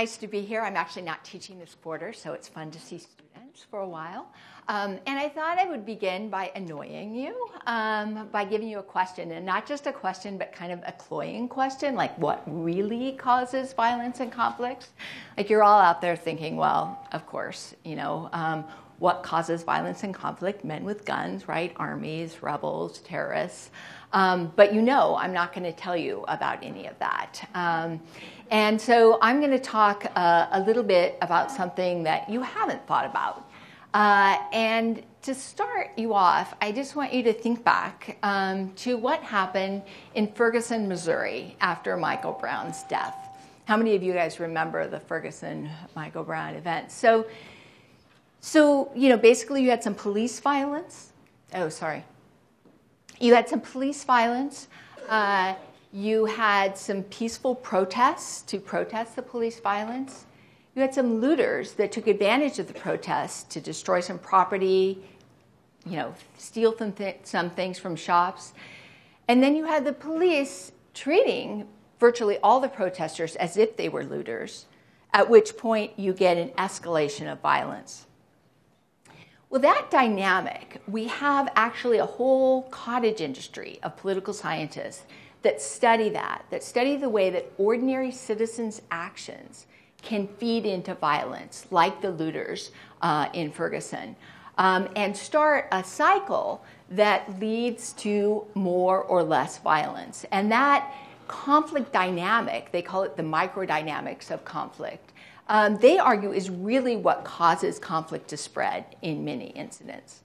nice to be here. I'm actually not teaching this quarter, so it's fun to see students for a while. Um, and I thought I would begin by annoying you um, by giving you a question, and not just a question, but kind of a cloying question, like what really causes violence and conflicts? Like you're all out there thinking, well, of course, you know, um, what causes violence and conflict? Men with guns, right? Armies, rebels, terrorists. Um, but you know, I'm not going to tell you about any of that. Um, and so I'm going to talk uh, a little bit about something that you haven't thought about. Uh, and to start you off, I just want you to think back um, to what happened in Ferguson, Missouri after Michael Brown's death. How many of you guys remember the Ferguson Michael Brown event? So, so you know, basically, you had some police violence. Oh, sorry. You had some police violence. Uh, you had some peaceful protests to protest the police violence. You had some looters that took advantage of the protests to destroy some property, you know, steal some, th- some things from shops. And then you had the police treating virtually all the protesters as if they were looters, at which point you get an escalation of violence. Well, that dynamic, we have actually a whole cottage industry of political scientists that study that, that study the way that ordinary citizens' actions can feed into violence, like the looters uh, in Ferguson, um, and start a cycle that leads to more or less violence. And that conflict dynamic, they call it the microdynamics of conflict, um, they argue is really what causes conflict to spread in many incidents.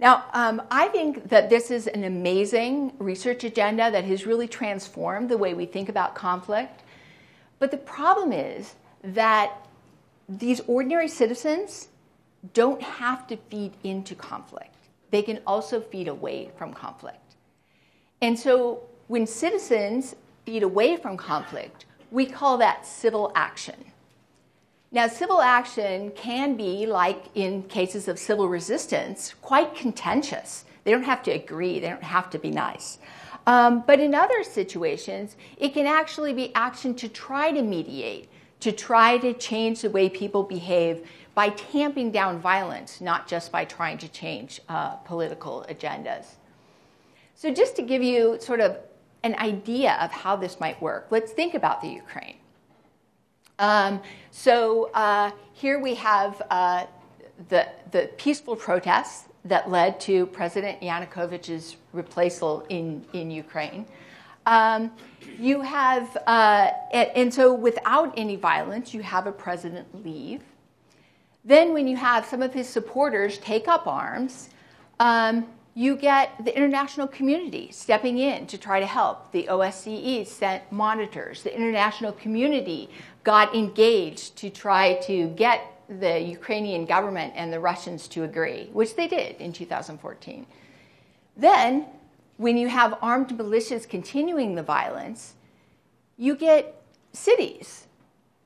Now, um, I think that this is an amazing research agenda that has really transformed the way we think about conflict. But the problem is that these ordinary citizens don't have to feed into conflict, they can also feed away from conflict. And so when citizens feed away from conflict, we call that civil action. Now, civil action can be, like in cases of civil resistance, quite contentious. They don't have to agree, they don't have to be nice. Um, but in other situations, it can actually be action to try to mediate, to try to change the way people behave by tamping down violence, not just by trying to change uh, political agendas. So, just to give you sort of an idea of how this might work, let's think about the Ukraine. Um, so uh, here we have uh, the, the peaceful protests that led to President Yanukovych's replacement in, in Ukraine. Um, you have, uh, and, so without any violence, you have a president leave. Then, when you have some of his supporters take up arms, um, you get the international community stepping in to try to help. The OSCE sent monitors. The international community got engaged to try to get the Ukrainian government and the Russians to agree, which they did in 2014. Then, when you have armed militias continuing the violence, you get cities,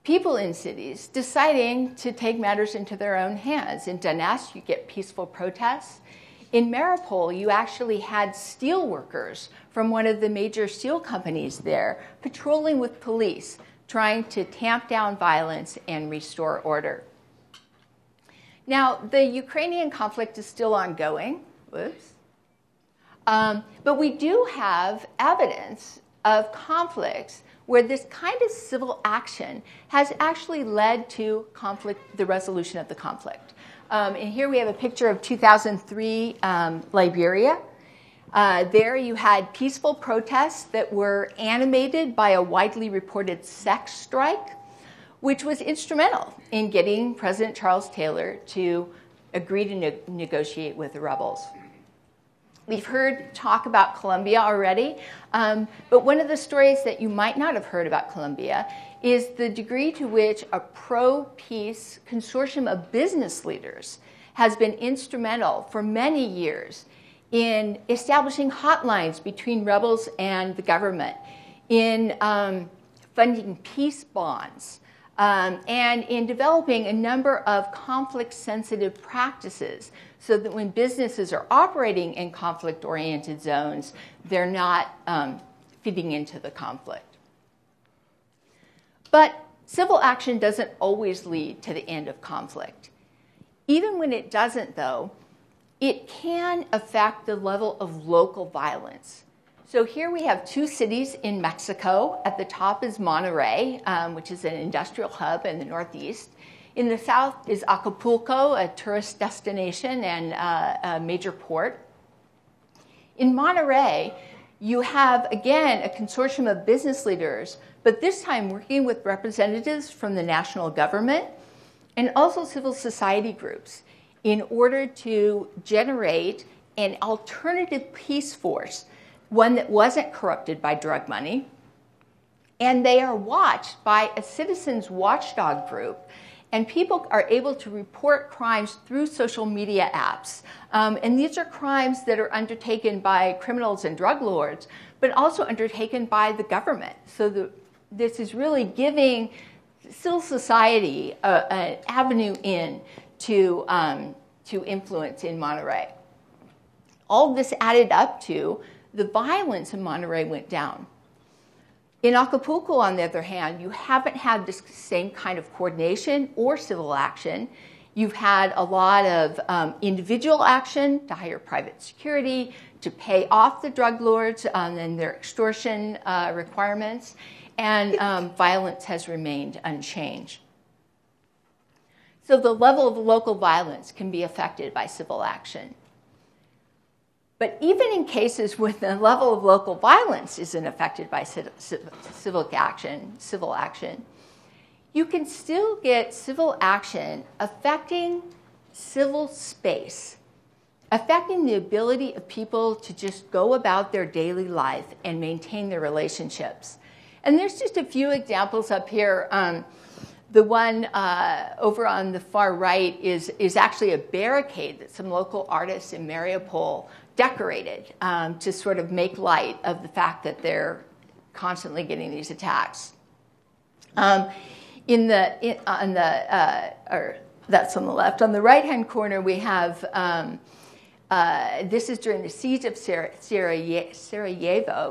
people in cities, deciding to take matters into their own hands. In Donetsk, you get peaceful protests. In Mariupol, you actually had steel workers from one of the major steel companies there patrolling with police, trying to tamp down violence and restore order. Now, the Ukrainian conflict is still ongoing. Whoops. Um, but we do have evidence of conflicts where this kind of civil action has actually led to conflict, the resolution of the conflict. Um, and here we have a picture of 2003 um, Liberia. Uh, there you had peaceful protests that were animated by a widely reported sex strike, which was instrumental in getting President Charles Taylor to agree to ne- negotiate with the rebels. We've heard talk about Colombia already, um, but one of the stories that you might not have heard about Colombia is the degree to which a pro peace consortium of business leaders has been instrumental for many years in establishing hotlines between rebels and the government, in um, funding peace bonds, um, and in developing a number of conflict sensitive practices so that when businesses are operating in conflict oriented zones, they're not um, feeding into the conflict. But civil action doesn't always lead to the end of conflict. Even when it doesn't, though, it can affect the level of local violence. So here we have two cities in Mexico. At the top is Monterrey, um, which is an industrial hub in the northeast. In the south is Acapulco, a tourist destination and uh, a major port. In Monterrey, you have again a consortium of business leaders, but this time working with representatives from the national government and also civil society groups in order to generate an alternative peace force one that wasn't corrupted by drug money. And they are watched by a citizens watchdog group. And people are able to report crimes through social media apps. Um, and these are crimes that are undertaken by criminals and drug lords, but also undertaken by the government. So the, this is really giving civil society an avenue in to, um, to influence in Monterrey. All this added up to the violence in Monterrey went down. In Acapulco, on the other hand, you haven't had this same kind of coordination or civil action. You've had a lot of um, individual action to hire private security, to pay off the drug lords um, and their extortion uh, requirements, and um, violence has remained unchanged. So the level of local violence can be affected by civil action. But even in cases when the level of local violence isn't affected by civil action, civil action, you can still get civil action affecting civil space, affecting the ability of people to just go about their daily life and maintain their relationships. And there's just a few examples up here. Um, the one uh, over on the far right is, is actually a barricade that some local artists in Mariupol decorated um, to sort of make light of the fact that they're constantly getting these attacks. Um, in the in, on the uh, or that's on the left. On the right hand corner, we have. Um, uh, this is during the siege of Sarajevo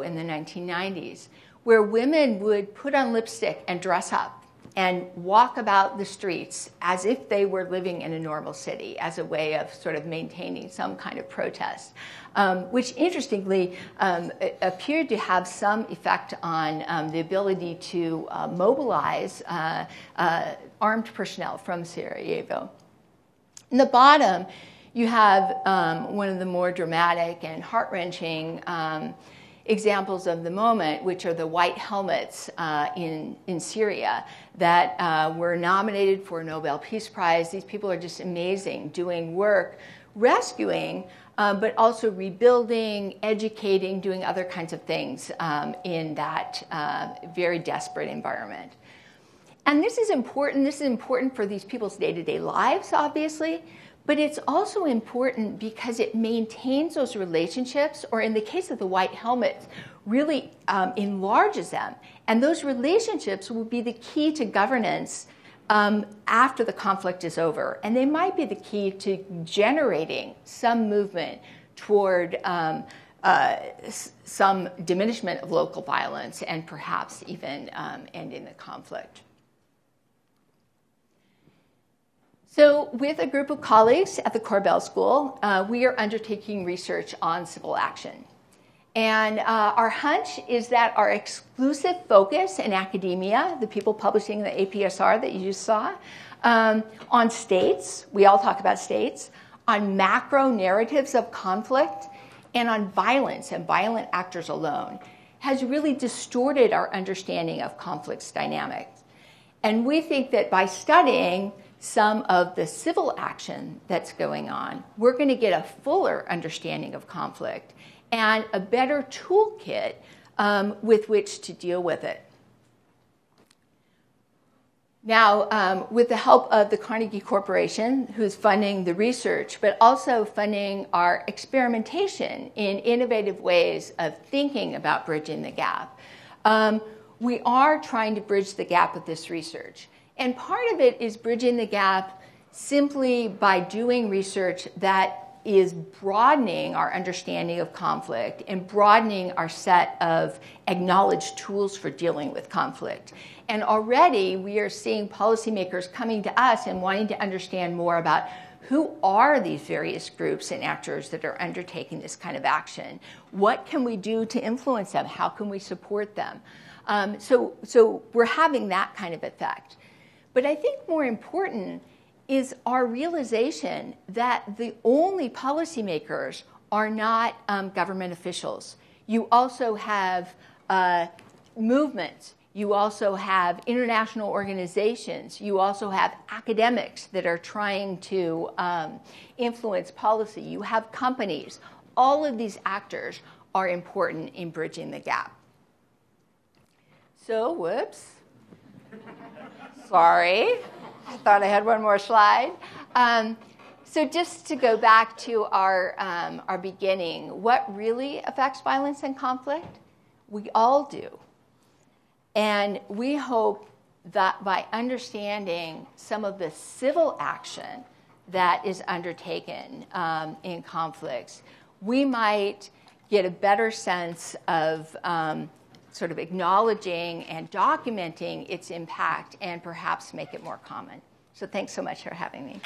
in the 1990s, where women would put on lipstick and dress up and walk about the streets as if they were living in a normal city as a way of sort of maintaining some kind of protest, um, which interestingly um, appeared to have some effect on um, the ability to uh, mobilize uh, uh, armed personnel from Sarajevo. In the bottom, you have um, one of the more dramatic and heart wrenching um, examples of the moment, which are the white helmets uh, in, in Syria that uh, were nominated for a Nobel Peace Prize. These people are just amazing, doing work, rescuing, uh, but also rebuilding, educating, doing other kinds of things um, in that uh, very desperate environment. And this is important. This is important for these people's day to day lives, obviously, but it's also important because it maintains those relationships, or in the case of the white helmets, really um, enlarges them. And those relationships will be the key to governance um, after the conflict is over. And they might be the key to generating some movement toward um, uh, some diminishment of local violence and perhaps even um, ending the conflict. So, with a group of colleagues at the Korbel School, uh, we are undertaking research on civil action. And uh, our hunch is that our exclusive focus in academia, the people publishing the APSR that you just saw, um, on states, we all talk about states, on macro narratives of conflict, and on violence and violent actors alone, has really distorted our understanding of conflict's dynamics. And we think that by studying some of the civil action that's going on, we're going to get a fuller understanding of conflict and a better toolkit um, with which to deal with it. Now, um, with the help of the Carnegie Corporation, who's funding the research, but also funding our experimentation in innovative ways of thinking about bridging the gap, um, we are trying to bridge the gap with this research. And part of it is bridging the gap simply by doing research that is broadening our understanding of conflict and broadening our set of acknowledged tools for dealing with conflict. And already we are seeing policymakers coming to us and wanting to understand more about who are these various groups and actors that are undertaking this kind of action? What can we do to influence them? How can we support them? Um, so, so we're having that kind of effect. But I think more important is our realization that the only policymakers are not um, government officials. You also have uh, movements. You also have international organizations. You also have academics that are trying to um, influence policy. You have companies. All of these actors are important in bridging the gap. So, whoops. Sorry. I thought I had one more slide. Um, so just to go back to our, um, our beginning, what really affects violence and conflict? We all do. And we hope that by understanding some of the civil action that is undertaken um, in conflicts, we might get a better sense of um, sort of acknowledging and documenting its impact and perhaps make it more common. So thanks so much for having me.